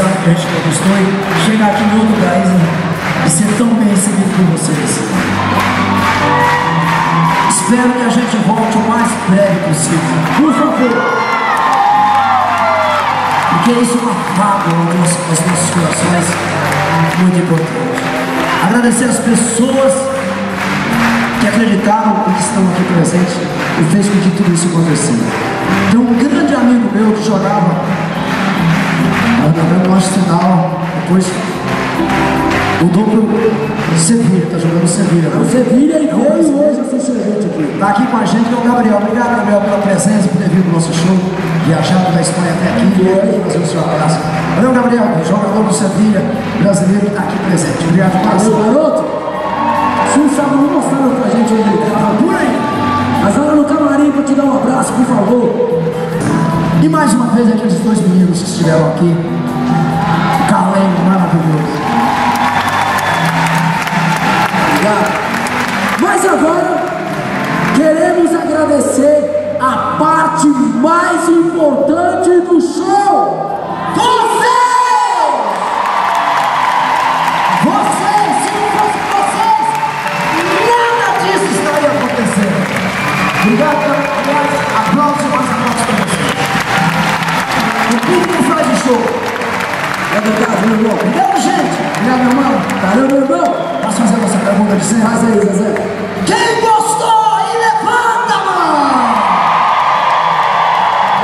conquistou e chegar aqui em outro país e ser tão bem recebido por vocês. Espero que a gente volte o mais breve possível. Por favor. Porque isso é uma fábula aos nossos corações muito importante. Agradecer as pessoas que acreditaram e que estão aqui presentes e fez com que tudo isso acontecesse. Tem um grande amigo meu que jogava no nosso final, depois o duplo Sevilha, tá jogando Sevilha. O Sevilha e veio hoje oficialmente aqui. Tá aqui com a gente, é o Gabriel. Obrigado, Gabriel, pela presença, por ter vindo no nosso show, viajado da Espanha até aqui, e fazer o seu abraço. Valeu, Gabriel, jogador do Sevilha, brasileiro que está aqui presente. Obrigado, Valeu, garoto. Se o não mostraram pra gente onde ele estava, por aí. Mas lá no camarim para te dar um abraço, por favor. E mais uma vez aqueles dois meninos que estiveram aqui. Carlinhos, maravilhoso. Obrigado. Mas agora queremos agradecer a parte mais importante do show. Vocês! Vocês, meu irmão. Obrigado, gente. Obrigado, meu irmão. Valeu, meu irmão. Posso fazer a nossa pergunta de 100 reais aí, Zezé. Quem gostou aí, levanta mão!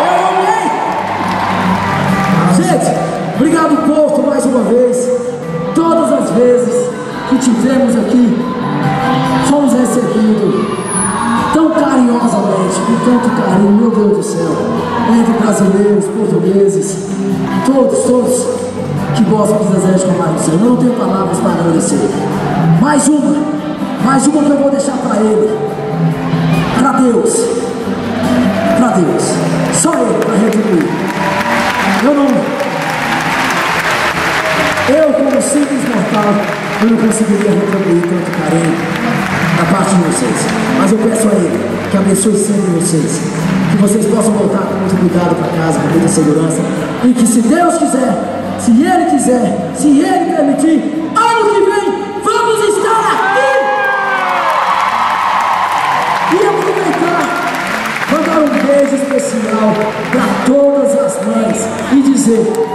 Eu amei! Gente, obrigado Porto mais uma vez. Todas as vezes que tivemos aqui, fomos recebidos tão carinhosamente, com tanto carinho, meu Deus do céu, brasileiros, portugueses, todos, todos que gostam de Zezé de Camargo do Céu. Eu não tenho palavras para agradecer. Mais uma, mais uma que eu vou deixar para ele, para Deus para Deus. Só Ele para retribuir. Eu não. Eu, como simples mortal, eu não conseguiria retribuir tanto carinho da parte de vocês. Mas eu peço a Ele que abençoe sempre vocês. Vocês possam voltar com muito cuidado para casa, com muita segurança. E que se Deus quiser, se Ele quiser, se Ele permitir, ano que vem, vamos estar aqui! E aproveitar, mandar um beijo especial para todas as mães e dizer: